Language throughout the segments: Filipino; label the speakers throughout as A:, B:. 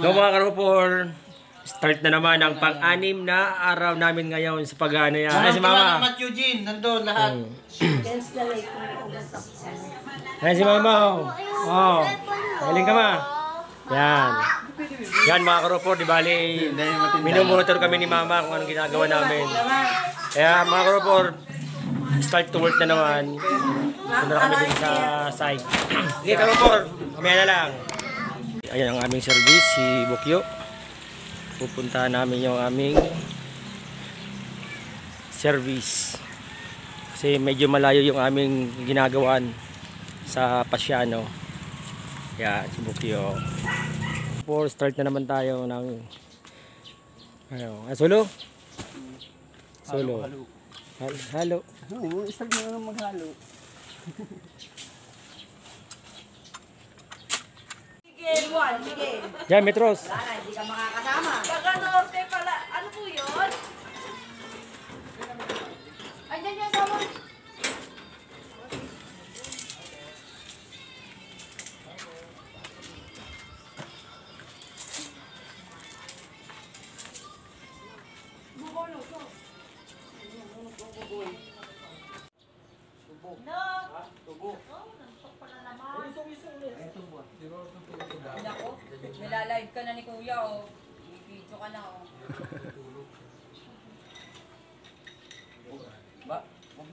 A: No mga karupor, start na naman ang pang-anim na araw namin ngayon sa pag-ano yan. Ay, si Mama.
B: Salamat Eugene, nandun lahat.
A: Ayan si Mama. Oh. Galing ka ma. Yan. Yan mga karupor, di bali, minumonitor kami ni Mama kung anong ginagawa namin. Kaya mga karupor, start to work na naman. Punta na kami din sa site. Sige karupor, mamaya na lang. Ayan ang aming service, si Bukyo. Pupunta namin yung aming service. Kasi medyo malayo yung aming ginagawan sa Pasiano. Kaya si Bukyo. For start na naman tayo ng ano, ah, solo? Solo. Halo. Halo.
B: Oo, start na lang maghalo.
C: Sige, Juan, sige.
A: Yan, Metros.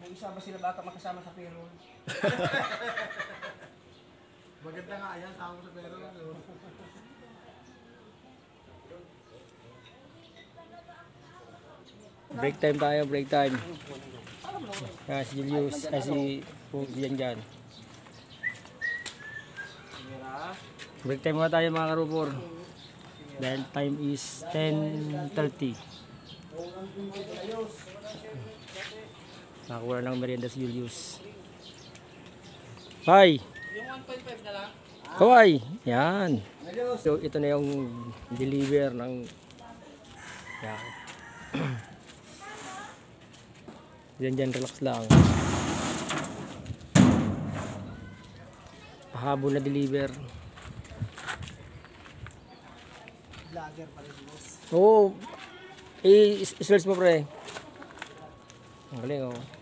B: Mo isama sila baka makasama sa payroll. Maganda nga yan, sama sa payroll.
A: Break time tayo, break time. Ah, si Julius, ay si Pug, yan dyan. Break time muna tayo mga karupor. Dahil time is 10.30. Nakakuha ng merienda si Julius. Bye!
B: Yung 1.5 na lang?
A: Kawai! Yan! So, ito na yung deliver ng yan. Diyan dyan, relax lang. Pahabol na deliver.
B: Vlogger pa rin boss.
A: Oo. Eh, is- search mo pre. Ang galing oh.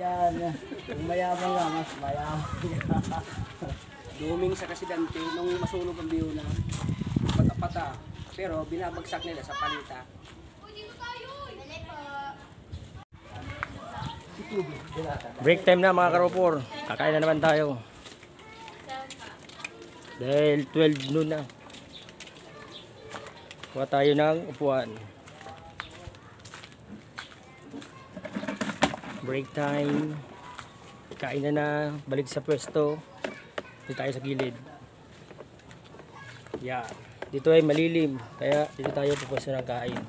B: Yan, kung mayaman nga, mas mayaman Duming sa kasidante nung masunog ang biyo na pata-pata. Pero binabagsak nila sa palita.
A: Break time na mga karopor. Kakain na naman tayo. Dahil 12 noon na. Kuha tayo ng upuan. Break time. Kain na na. Balik sa pwesto. Dito tayo sa gilid. Yan. Dito ay malilim. Kaya dito tayo pupwesto ng kain.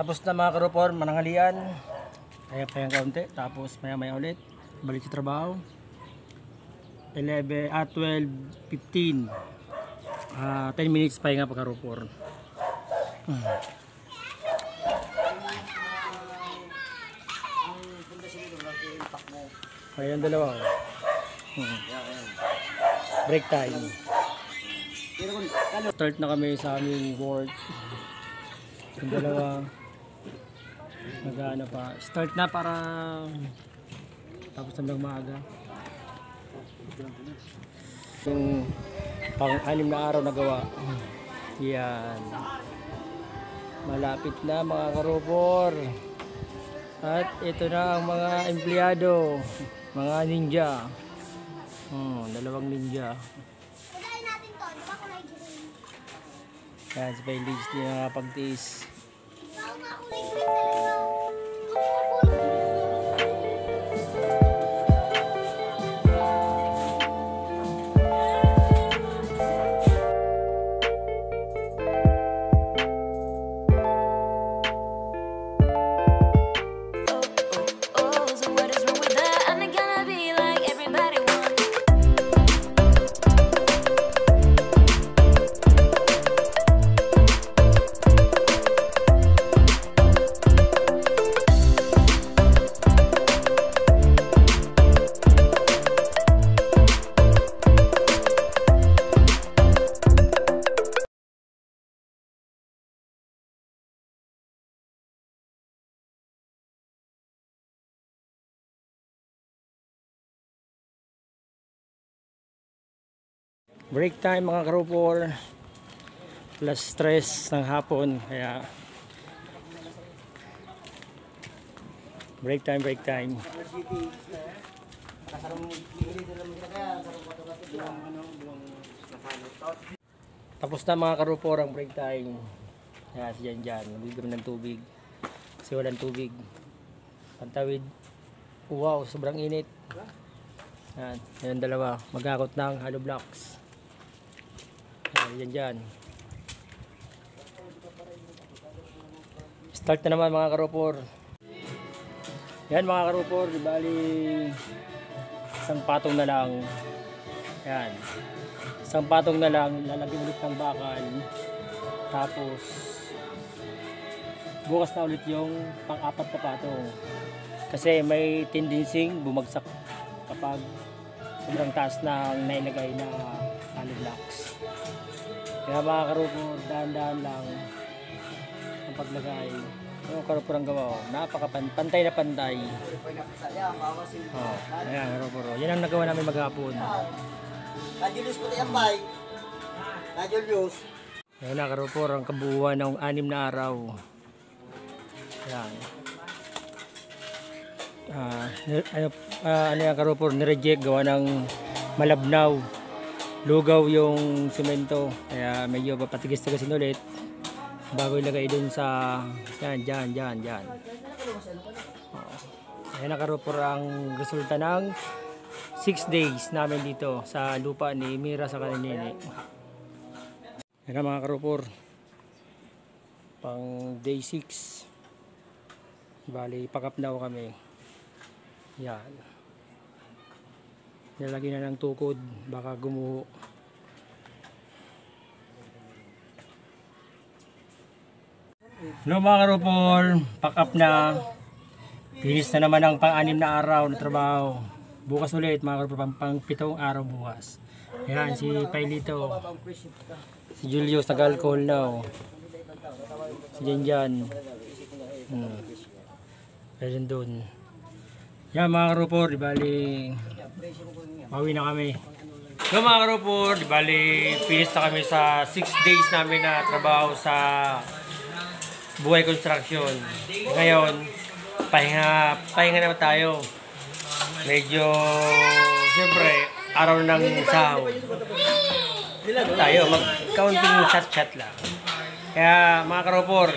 A: Tapos na mga karopor, manangalian. Kaya pa yung kaunti. Tapos maya maya ulit. Balik sa trabaho. 11, ah 12, 15. Ah, 10 minutes pa yung mga karopor. Hmm. Kaya yung dalawa. Hmm. Break time. Start na kami sa aming work. Yung dalawa nag-ano pa. Start na para tapos na lang maaga. Yung pang-anim na araw na gawa. Yan. Malapit na mga karupor. At ito na ang mga empleyado. Mga ninja. Hmm, dalawang ninja. Yan, si Paylage din na pagtiis.
D: Ikaw nga kulay
A: Break time mga karupor. Plus stress ng hapon. Kaya break time, break time. Tapos na mga karupor ang break time. Kaya si Jan Jan, nabibigyan ng tubig. Kasi walang tubig. Pantawid. Wow, sobrang init. Yan, yan dalawa. Magkakot ng hollow blocks. Yan, yan dyan. Start na naman mga karupor. Yan mga karupor, di bali isang patong na lang. Yan. Isang patong na lang, lalagyan ulit ng bakal. Tapos bukas na ulit yung pang-apat na patong. Kasi may tendency bumagsak kapag sobrang taas ang nailagay na. Kaya mga karupo, dahan-dahan lang ang paglagay. Yung karupo ang gawa, oh, napakapantay na pantay. Oh, ayan, karupo. Yan ang nagawa namin maghapon.
E: Najulius ko yan, bay. Najulius.
A: Ayan na, karupo, ang kabuuan ng anim na araw. Ayan. Ni- ano, ah, ano yan, karupo, nireject gawa ng malabnaw. Lugaw yung semento. Kaya medyo papatigis-tigasin ulit. Bago ilagay dun sa... Yan, dyan, dyan, dyan. Oo. Ayan na, karupo, ang resulta ng 6 days namin dito sa lupa ni Mira sa kanini. Yan na mga karupor. Pang day 6. Bali, pakap na kami. Yan. Nilagyan na ng tukod. Baka gumuho. Hello mga karupor. Pakap na. Finish na naman ang pang-anim na araw na trabaho. Bukas ulit mga karupor. Pang, pang pitong araw bukas. Yan, si Pailito. Si Julius nag-alcohol na. oh. Si Janjan. Hmm. Ayun doon. Yan mga karupor, di bali Pauwi na kami. So mga karupor, di bali finish na kami sa 6 days namin na trabaho sa buhay construction. Ngayon, pahinga, pahinga naman tayo. Medyo, siyempre, araw ng sahod tayo, mag-counting chat-chat lang. Kaya mga karopor,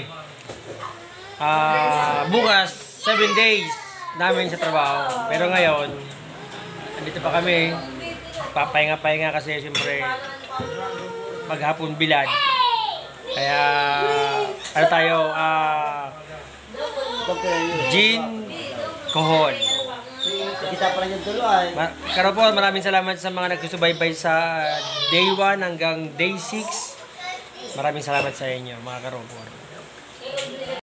A: ah bukas, 7 days namin sa trabaho. Pero ngayon, andito pa kami, papahinga-pahinga kasi siyempre maghapon bilad. Kaya, ano tayo, ah gin, kohol.
E: Kita pa rin yung tuloy.
A: Ma- Karopor, maraming salamat sa mga nagsusubaybay sa day 1 hanggang day 6. Maraming salamat sa inyo, mga karopor.